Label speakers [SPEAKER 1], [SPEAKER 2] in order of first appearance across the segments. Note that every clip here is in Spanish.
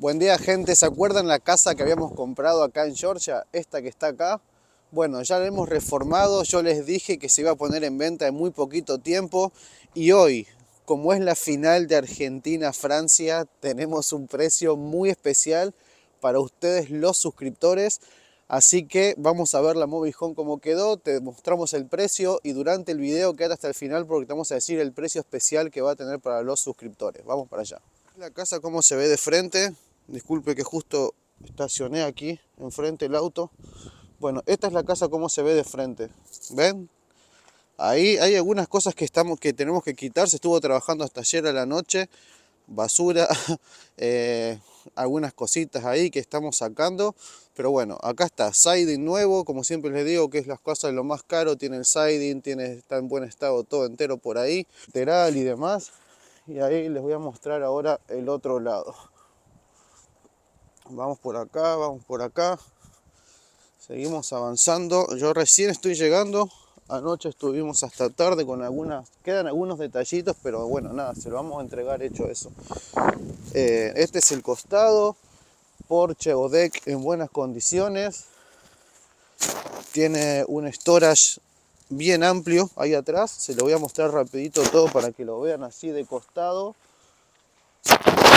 [SPEAKER 1] Buen día gente, ¿se acuerdan la casa que habíamos comprado acá en Georgia? Esta que está acá. Bueno, ya la hemos reformado, yo les dije que se iba a poner en venta en muy poquito tiempo y hoy, como es la final de Argentina-Francia, tenemos un precio muy especial para ustedes los suscriptores. Así que vamos a ver la Mobile Home como quedó, te mostramos el precio y durante el video quédate hasta el final porque te vamos a decir el precio especial que va a tener para los suscriptores. Vamos para allá. La casa como se ve de frente, Disculpe que justo estacioné aquí enfrente el auto. Bueno, esta es la casa como se ve de frente. ¿Ven? Ahí hay algunas cosas que, estamos, que tenemos que quitar. Se estuvo trabajando hasta ayer a la noche. Basura, eh, algunas cositas ahí que estamos sacando. Pero bueno, acá está siding nuevo. Como siempre les digo que es las cosas lo más caro. Tiene el siding, tiene, está en buen estado todo entero por ahí. Lateral y demás. Y ahí les voy a mostrar ahora el otro lado. Vamos por acá, vamos por acá. Seguimos avanzando. Yo recién estoy llegando. Anoche estuvimos hasta tarde con algunas... Quedan algunos detallitos, pero bueno, nada, se lo vamos a entregar hecho eso. Eh, este es el costado. Porche o deck en buenas condiciones. Tiene un storage bien amplio ahí atrás. Se lo voy a mostrar rapidito todo para que lo vean así de costado.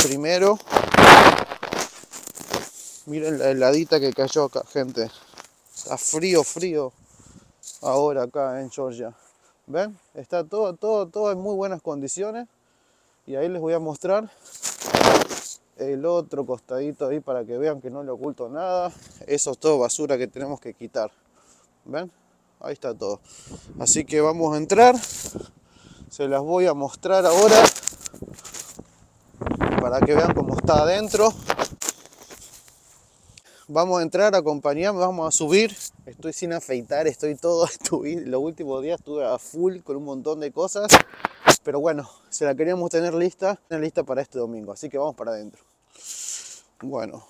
[SPEAKER 1] Primero, Miren la heladita que cayó acá, gente. Está frío, frío. Ahora acá en Georgia. ¿Ven? Está todo, todo, todo en muy buenas condiciones. Y ahí les voy a mostrar el otro costadito ahí para que vean que no le oculto nada. Eso es todo basura que tenemos que quitar. ¿Ven? Ahí está todo. Así que vamos a entrar. Se las voy a mostrar ahora para que vean cómo está adentro. Vamos a entrar, acompañarme, vamos a subir. Estoy sin afeitar, estoy todo, estuve, los últimos días estuve a full con un montón de cosas. Pero bueno, se la queríamos tener lista, tener lista para este domingo. Así que vamos para adentro. Bueno,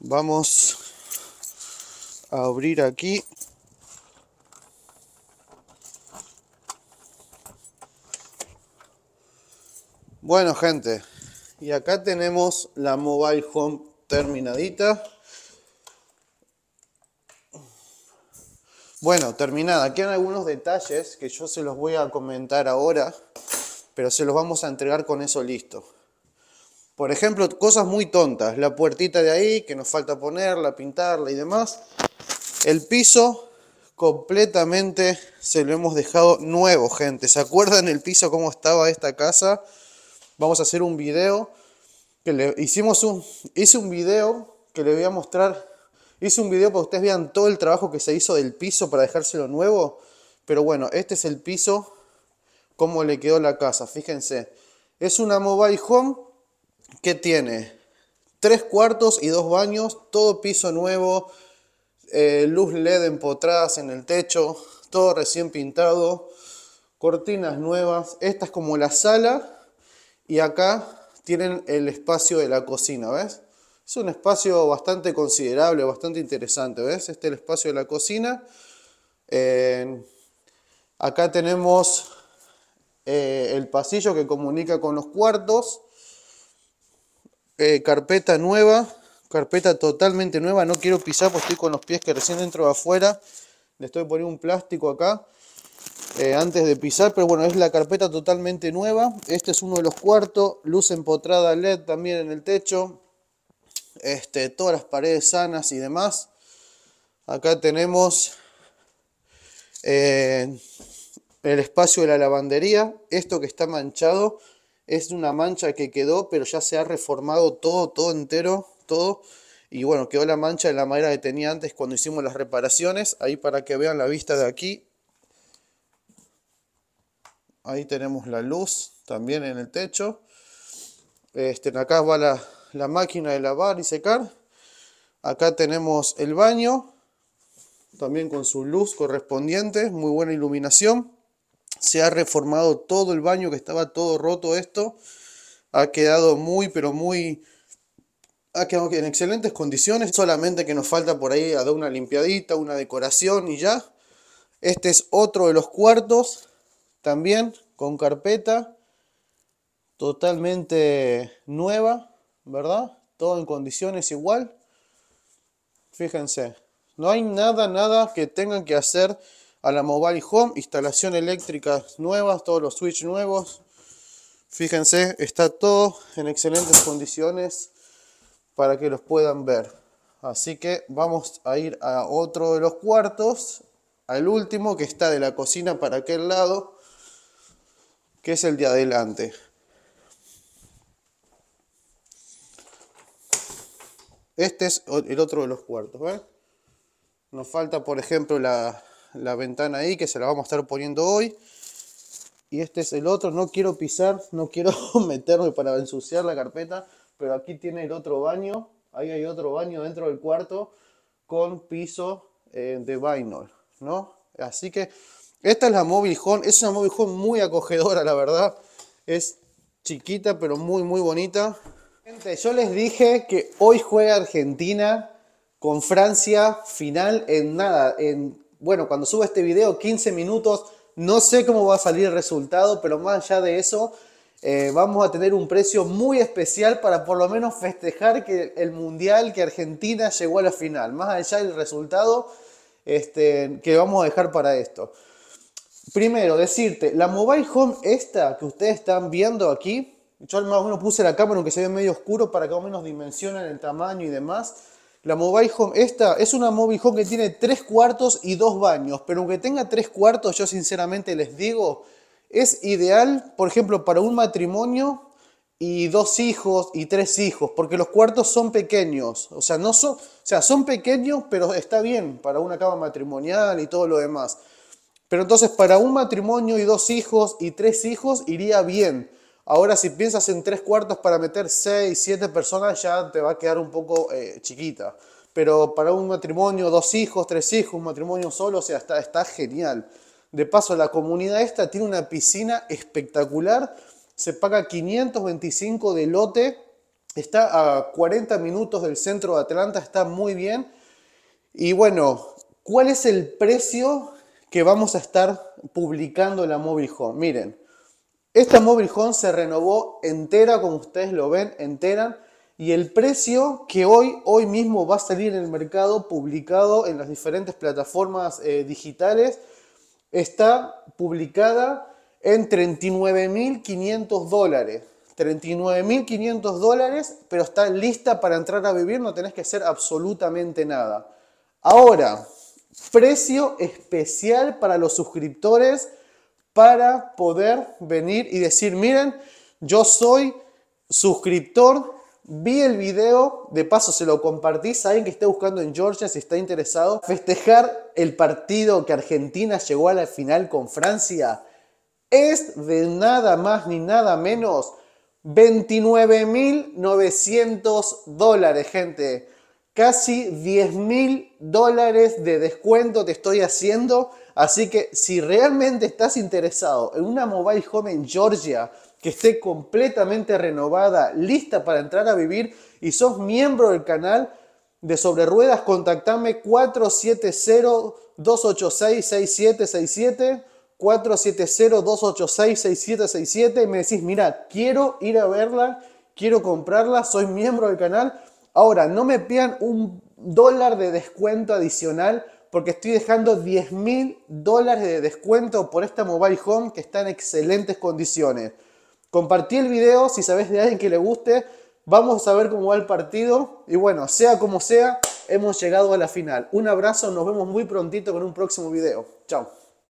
[SPEAKER 1] vamos a abrir aquí. Bueno gente, y acá tenemos la Mobile Home terminadita. Bueno, terminada. Hay algunos detalles que yo se los voy a comentar ahora, pero se los vamos a entregar con eso listo. Por ejemplo, cosas muy tontas. La puertita de ahí que nos falta ponerla, pintarla y demás. El piso completamente se lo hemos dejado nuevo, gente. ¿Se acuerdan el piso cómo estaba esta casa? Vamos a hacer un video hicimos un, hice un video que le voy a mostrar, hice un video para que ustedes vean todo el trabajo que se hizo del piso para dejárselo nuevo, pero bueno, este es el piso, cómo le quedó la casa, fíjense, es una mobile home que tiene tres cuartos y dos baños, todo piso nuevo, eh, luz LED empotradas en el techo, todo recién pintado, cortinas nuevas, esta es como la sala y acá tienen el espacio de la cocina, ¿ves? Es un espacio bastante considerable, bastante interesante, ¿ves? Este es el espacio de la cocina. acá tenemos eh, el pasillo que comunica con los cuartos. Eh, carpeta nueva, carpeta totalmente nueva. No quiero pisar porque estoy con los pies que recién entro de afuera. Le estoy poniendo un plástico acá. Eh, antes de pisar, pero bueno, es la carpeta totalmente nueva. Este es uno de los cuartos, luz empotrada LED también en el techo, este, todas las paredes sanas y demás. Acá tenemos eh, el espacio de la lavandería. Esto que está manchado es una mancha que quedó, pero ya se ha reformado todo, todo entero, todo. Y bueno, quedó la mancha de la madera que tenía antes cuando hicimos las reparaciones. Ahí para que vean la vista de aquí. Ahí tenemos la luz también en el techo. Este, acá va la, máquina de lavar y secar. Acá tenemos el baño, también con su luz correspondiente, muy buena iluminación. Se ha reformado todo el baño que estaba todo roto esto. Ha quedado muy, pero muy... Ha quedado en excelentes condiciones. Solamente que nos falta por ahí a dar una limpiadita, una decoración y ya. Este es otro de los cuartos también con carpeta totalmente nueva, ¿verdad? Todo en condiciones igual. Fíjense, no hay nada, nada que tengan que hacer a la mobile home, instalación eléctrica nueva, todos los switch nuevos. Fíjense, está todo en excelentes condiciones para que los puedan ver. Así que vamos a ir a otro de los cuartos, al último que está de la cocina para aquel lado, que es el de adelante. Este es el otro de los cuartos, Nos falta, por ejemplo, la, la ventana ahí, que se la vamos a estar poniendo hoy. Y este es el otro, no quiero pisar, no quiero meterme para ensuciar la carpeta, pero aquí tiene el otro baño, ahí hay otro baño dentro del cuarto con piso eh, de vinyl, ¿no? Así que esta es la móvil home, es una móvil home muy acogedora, la verdad. Es chiquita, pero muy, muy bonita. Gente, yo les dije que hoy juega Argentina con Francia final en nada, en, bueno, cuando suba este video, 15 minutos, no sé cómo va a salir el resultado, pero más allá de eso, eh, vamos a tener un precio muy especial para por lo menos festejar que el Mundial, que Argentina llegó a la final. Más allá del resultado este, que vamos a dejar para esto. Primero, decirte, la mobile home esta que ustedes están viendo aquí, yo más o menos puse la cámara aunque se ve medio oscuro para que más o menos dimensionen el tamaño y demás. La mobile home, esta es una mobile home que tiene tres cuartos y dos baños, pero aunque tenga tres cuartos, yo sinceramente les digo, es ideal, por ejemplo, para un matrimonio y dos hijos y tres hijos, porque los cuartos son pequeños, o sea, no son, o sea, son pequeños, pero está bien para una cama matrimonial y todo lo demás. Pero entonces para un matrimonio y dos hijos y tres hijos iría bien. Ahora, si piensas en tres cuartos para meter seis, siete personas, ya te va a quedar un poco eh, chiquita. Pero para un matrimonio, dos hijos, tres hijos, un matrimonio solo, o sea, está, está genial. De paso, la comunidad esta tiene una piscina espectacular. Se paga 525 de lote. Está a 40 minutos del centro de Atlanta. Está muy bien. Y bueno, ¿cuál es el precio que vamos a estar publicando la Mobile Home? Miren. Esta Mobile Home se renovó entera, como ustedes lo ven, entera. Y el precio que hoy, hoy mismo va a salir en el mercado, publicado en las diferentes plataformas eh, digitales, está publicada en 39.500 dólares. 39.500 dólares, pero está lista para entrar a vivir, no tenés que hacer absolutamente nada. Ahora, precio especial para los suscriptores para poder venir y decir, miren, yo soy suscriptor, vi el video, de paso se lo compartí, saben que esté buscando en Georgia si está interesado, festejar el partido que Argentina llegó a la final con Francia, es de nada más ni nada menos 29.900 dólares, gente. Casi 10.000 dólares de descuento te estoy haciendo Así que si realmente estás interesado en una mobile home en Georgia que esté completamente renovada, lista para entrar a vivir y sos miembro del canal de Sobre Ruedas, contactame 470-286-6767. 470-286-6767 y me decís, mira, quiero ir a verla, quiero comprarla, soy miembro del canal. Ahora, no me pidan un dólar de descuento adicional porque estoy dejando 10 mil dólares de descuento por esta mobile home que está en excelentes condiciones. Compartí el video si sabes de alguien que le guste. Vamos a ver cómo va el partido. Y bueno, sea como sea, hemos llegado a la final. Un abrazo, nos vemos muy prontito con un próximo video. Chao.